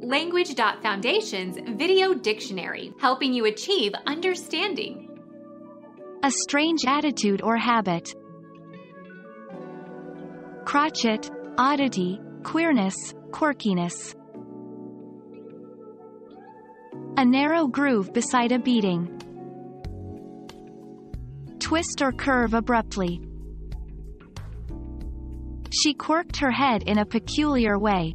Language.Foundation's Video Dictionary, helping you achieve understanding. A strange attitude or habit. Crotchet, oddity, queerness, quirkiness. A narrow groove beside a beading. Twist or curve abruptly. She quirked her head in a peculiar way.